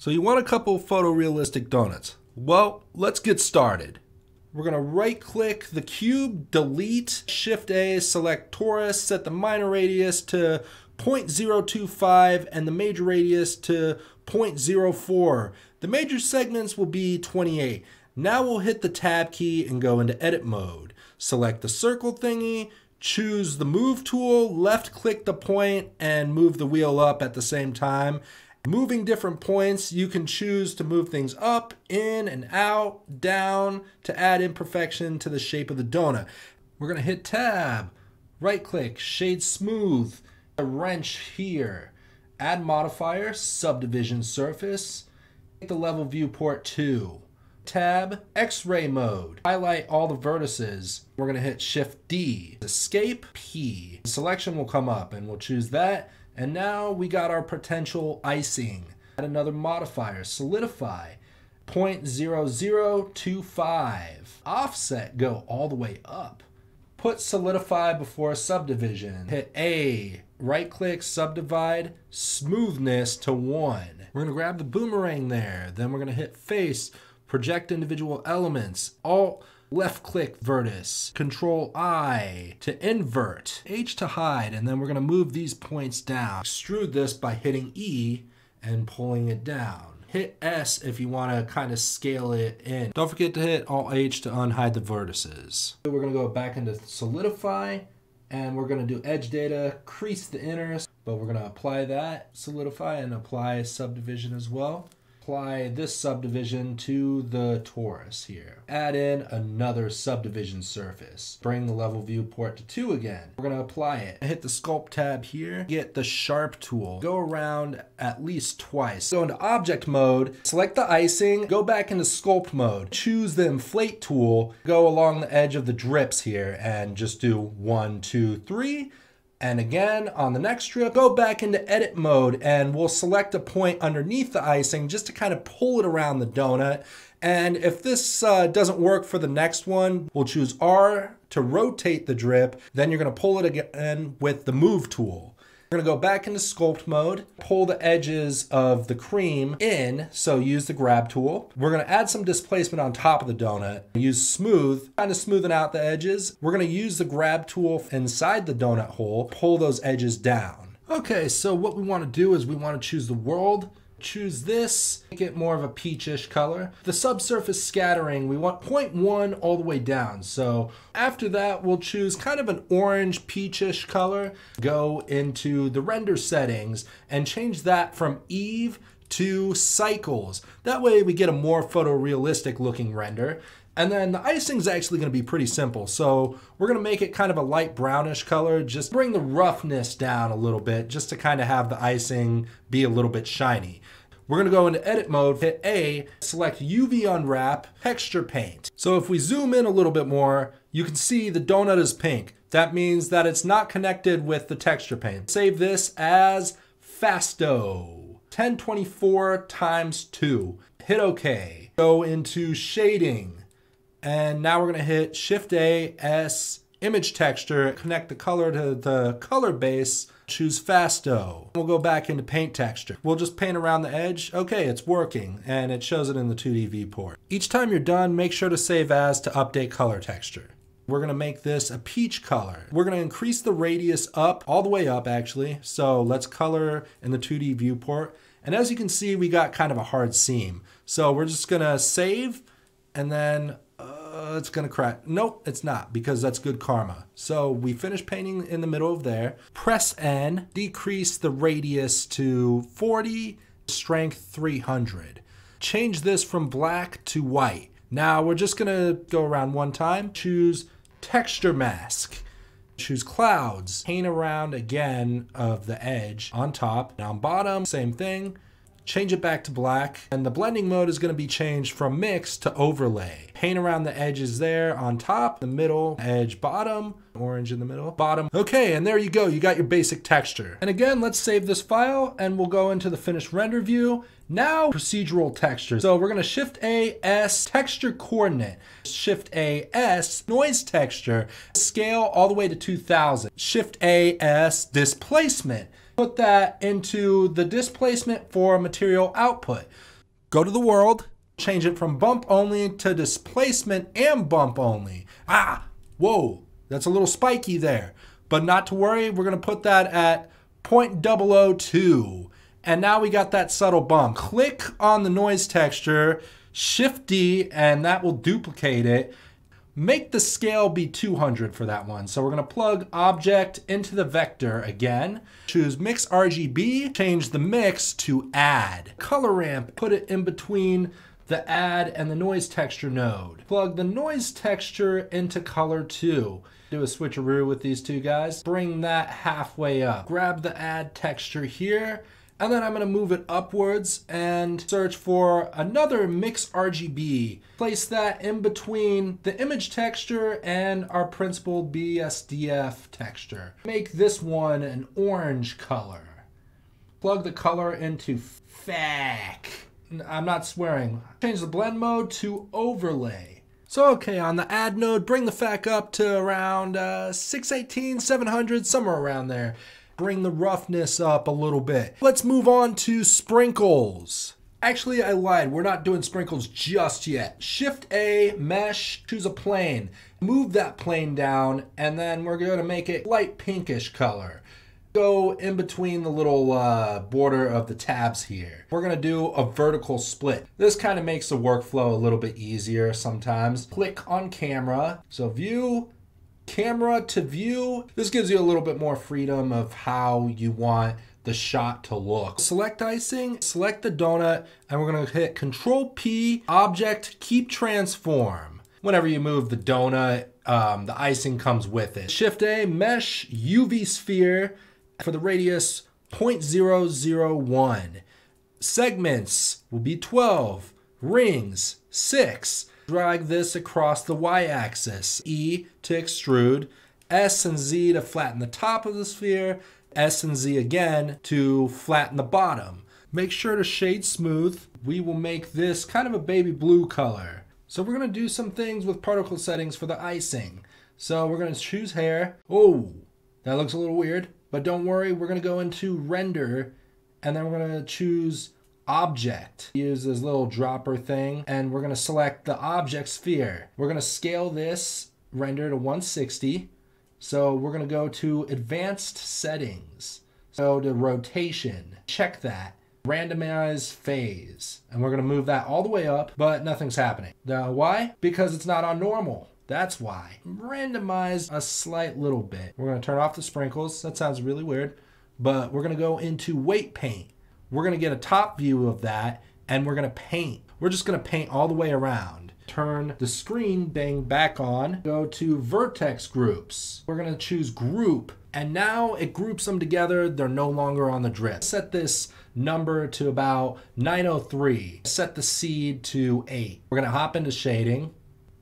So you want a couple photorealistic donuts. Well, let's get started. We're gonna right click the cube, delete, shift A, select torus, set the minor radius to 0.025 and the major radius to 0.04. The major segments will be 28. Now we'll hit the tab key and go into edit mode. Select the circle thingy, choose the move tool, left click the point and move the wheel up at the same time. Moving different points, you can choose to move things up, in, and out, down to add imperfection to the shape of the donut. We're going to hit tab, right click, shade smooth, a wrench here, add modifier, subdivision surface, the level viewport 2. Tab, X-ray mode. Highlight all the vertices. We're gonna hit Shift D. Escape P. Selection will come up and we'll choose that and now we got our potential icing. Add another modifier, solidify, 0.0025. Offset, go all the way up. Put solidify before a subdivision. Hit A, right click, subdivide, smoothness to one. We're gonna grab the boomerang there. Then we're gonna hit face, project individual elements, alt, left click vertex, control I to invert, H to hide, and then we're gonna move these points down. Extrude this by hitting E and pulling it down. Hit S if you wanna kind of scale it in. Don't forget to hit Alt H to unhide the vertices. We're gonna go back into solidify and we're gonna do edge data, crease the inners, but we're gonna apply that, solidify and apply subdivision as well apply this subdivision to the torus here. Add in another subdivision surface. Bring the level viewport to 2 again. We're going to apply it. Hit the sculpt tab here. Get the sharp tool. Go around at least twice. Go into object mode. Select the icing. Go back into sculpt mode. Choose the inflate tool. Go along the edge of the drips here and just do one, two, three and again, on the next strip, go back into edit mode and we'll select a point underneath the icing just to kind of pull it around the donut. And if this uh, doesn't work for the next one, we'll choose R to rotate the drip. Then you're gonna pull it again with the move tool. We're gonna go back into sculpt mode, pull the edges of the cream in, so use the grab tool. We're gonna add some displacement on top of the donut, use smooth, kind of smoothing out the edges. We're gonna use the grab tool inside the donut hole, pull those edges down. Okay, so what we wanna do is we wanna choose the world, choose this, make it more of a peachish color. The subsurface scattering, we want 0.1 all the way down. So after that, we'll choose kind of an orange peachish color, go into the render settings and change that from Eevee to cycles. That way we get a more photorealistic looking render. And then the icing is actually going to be pretty simple. So we're going to make it kind of a light brownish color. Just bring the roughness down a little bit just to kind of have the icing be a little bit shiny. We're going to go into edit mode, hit A, select UV unwrap, texture paint. So if we zoom in a little bit more, you can see the donut is pink. That means that it's not connected with the texture paint. Save this as Fasto. 1024 times 2. Hit OK. Go into shading. And now we're gonna hit Shift A, S, image texture, connect the color to the color base, choose Fasto. We'll go back into paint texture. We'll just paint around the edge. Okay, it's working, and it shows it in the 2D viewport. Each time you're done, make sure to save as to update color texture. We're gonna make this a peach color. We're gonna increase the radius up, all the way up actually. So let's color in the 2D viewport. And as you can see, we got kind of a hard seam. So we're just gonna save and then uh, it's gonna crack. Nope, it's not because that's good karma. So we finish painting in the middle of there. Press N, decrease the radius to 40, strength 300. Change this from black to white. Now we're just gonna go around one time, choose texture mask. Choose clouds, paint around again of the edge on top. Now on bottom, same thing change it back to black, and the blending mode is going to be changed from mix to overlay. Paint around the edges there on top, the middle, edge bottom, orange in the middle, bottom. Okay, and there you go, you got your basic texture. And again, let's save this file and we'll go into the finished render view. Now procedural texture. So we're gonna shift A, S, texture coordinate. Shift A, S, noise texture. Scale all the way to 2000. Shift A, S, displacement Put that into the displacement for material output. Go to the world, change it from bump only to displacement and bump only. Ah, whoa, that's a little spiky there. But not to worry, we're gonna put that at 0.002. And now we got that subtle bump. Click on the noise texture, Shift D, and that will duplicate it. Make the scale be 200 for that one. So we're gonna plug object into the vector again. Choose mix RGB, change the mix to add. Color ramp, put it in between the add and the noise texture node. Plug the noise texture into color 2. Do a switcheroo with these two guys. Bring that halfway up. Grab the add texture here and then I'm gonna move it upwards and search for another mix RGB. Place that in between the image texture and our Principled BSDF texture. Make this one an orange color. Plug the color into FAC. I'm not swearing. Change the blend mode to overlay. So okay, on the add node, bring the FAC up to around uh, 618, 700, somewhere around there bring the roughness up a little bit. Let's move on to sprinkles. Actually, I lied. We're not doing sprinkles just yet. Shift A, mesh, choose a plane. Move that plane down, and then we're going to make it light pinkish color. Go in between the little uh, border of the tabs here. We're going to do a vertical split. This kind of makes the workflow a little bit easier sometimes. Click on camera. So view, camera to view. This gives you a little bit more freedom of how you want the shot to look. Select icing, select the donut, and we're gonna hit Control P, Object, Keep Transform. Whenever you move the donut, um, the icing comes with it. Shift A, Mesh, UV Sphere, for the radius 0.001. Segments will be 12, rings 6, drag this across the y-axis. E to extrude, S and Z to flatten the top of the sphere, S and Z again to flatten the bottom. Make sure to shade smooth. We will make this kind of a baby blue color. So we're gonna do some things with particle settings for the icing. So we're gonna choose hair. Oh, that looks a little weird, but don't worry, we're gonna go into render and then we're gonna choose object. Use this little dropper thing and we're gonna select the object sphere. We're gonna scale this render to 160. So we're gonna go to advanced settings. So to rotation, check that. Randomize phase. And we're gonna move that all the way up, but nothing's happening. Now why? Because it's not on normal. That's why. Randomize a slight little bit. We're gonna turn off the sprinkles. That sounds really weird. But we're gonna go into weight paint. We're gonna get a top view of that and we're gonna paint. We're just gonna paint all the way around. Turn the screen bang back on, go to vertex groups. We're gonna choose group and now it groups them together. They're no longer on the drift. Set this number to about 903. Set the seed to 8. We're going to hop into shading,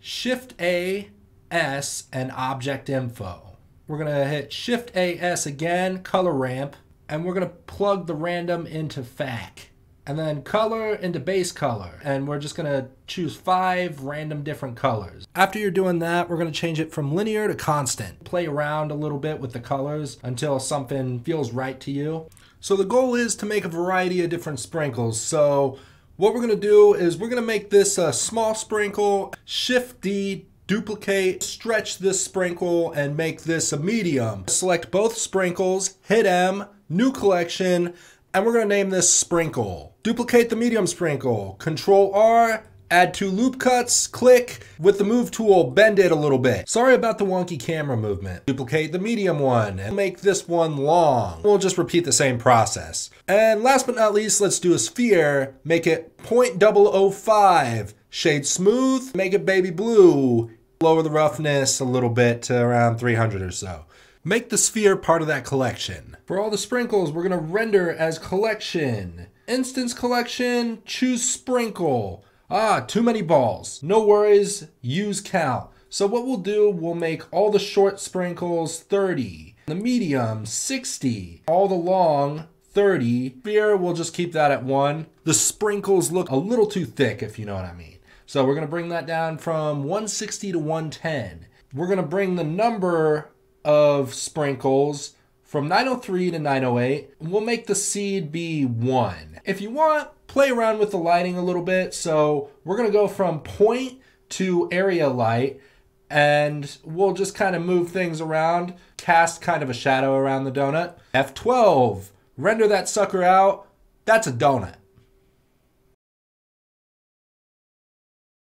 Shift A, S, and object info. We're going to hit Shift A, S again, color ramp, and we're gonna plug the random into FAC and then color into base color. And we're just gonna choose five random different colors. After you're doing that, we're gonna change it from linear to constant. Play around a little bit with the colors until something feels right to you. So the goal is to make a variety of different sprinkles. So what we're gonna do is we're gonna make this a small sprinkle, shift D, duplicate, stretch this sprinkle, and make this a medium. Select both sprinkles, hit M, new collection, and we're gonna name this sprinkle. Duplicate the medium sprinkle, control R, add two loop cuts, click, with the move tool, bend it a little bit. Sorry about the wonky camera movement. Duplicate the medium one and make this one long. We'll just repeat the same process. And last but not least, let's do a sphere, make it 0.005, shade smooth, make it baby blue, lower the roughness a little bit to around 300 or so. Make the sphere part of that collection. For all the sprinkles, we're gonna render as collection. Instance collection, choose sprinkle. Ah, too many balls. No worries, use count. So what we'll do, we'll make all the short sprinkles 30, the medium 60, all the long 30. Sphere, we'll just keep that at one. The sprinkles look a little too thick, if you know what I mean. So we're gonna bring that down from 160 to 110. We're gonna bring the number of sprinkles from 903 to 908, we'll make the seed be 1. If you want, play around with the lighting a little bit. So we're going to go from point to area light and we'll just kind of move things around, cast kind of a shadow around the donut. F12, render that sucker out. That's a donut.